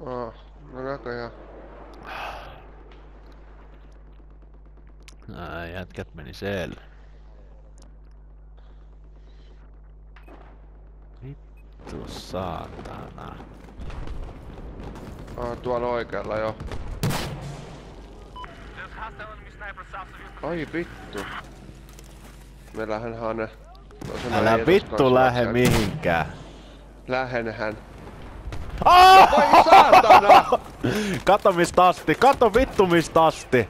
Oh, no näköjään. Ai, jätkät meni siellä. Vittu saatana. Ah, tuolla oikealla jo. Ai vittu. Me lähden hane. Toisen Älä vittu lähe mihinkään. Lähenhän. Saatana! Kato mistä asti, kato vittu mistä asti.